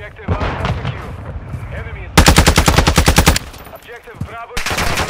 Objective Alpha secure. Enemy is Objective Bravo is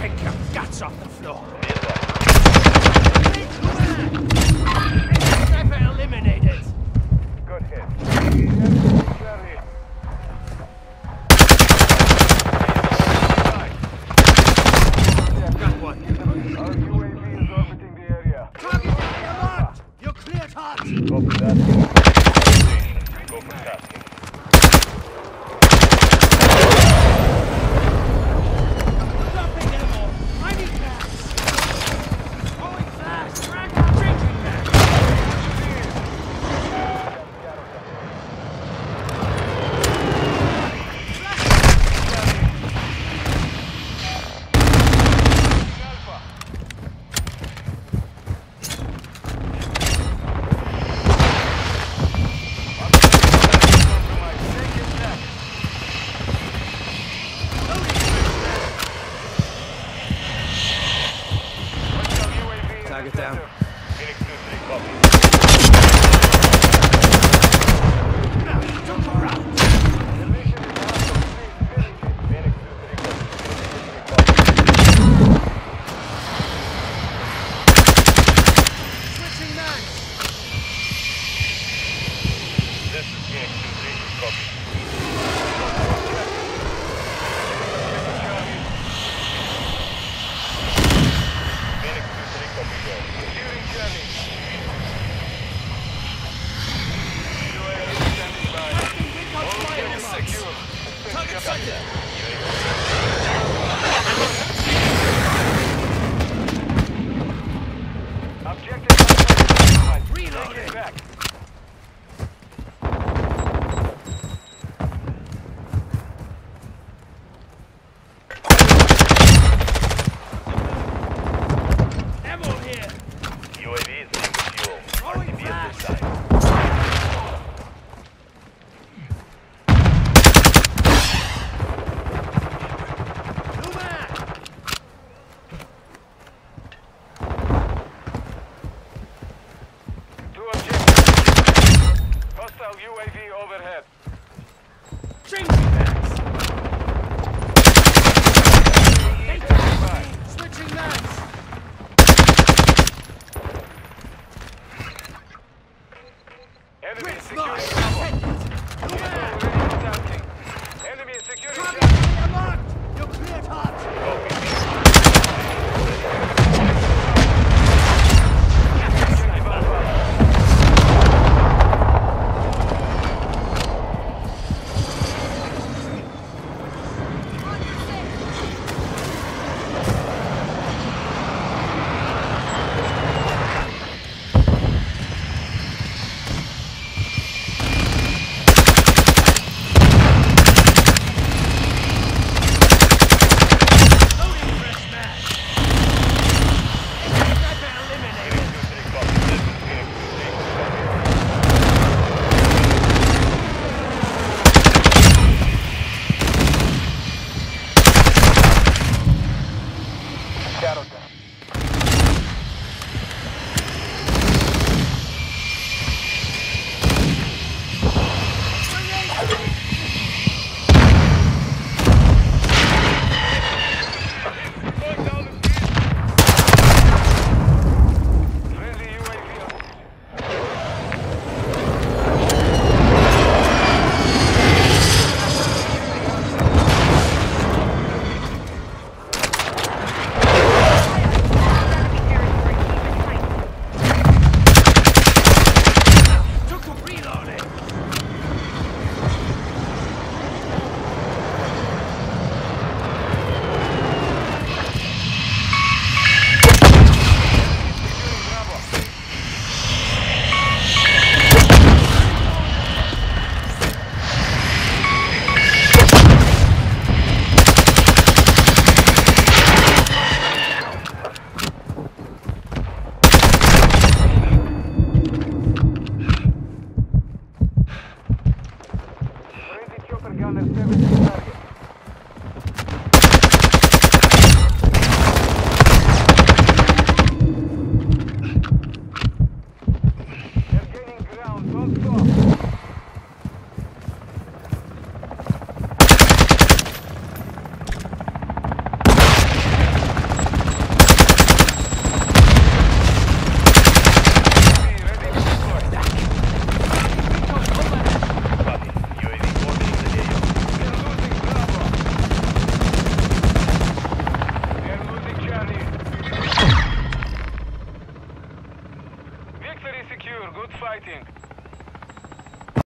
Pick your guts off the floor.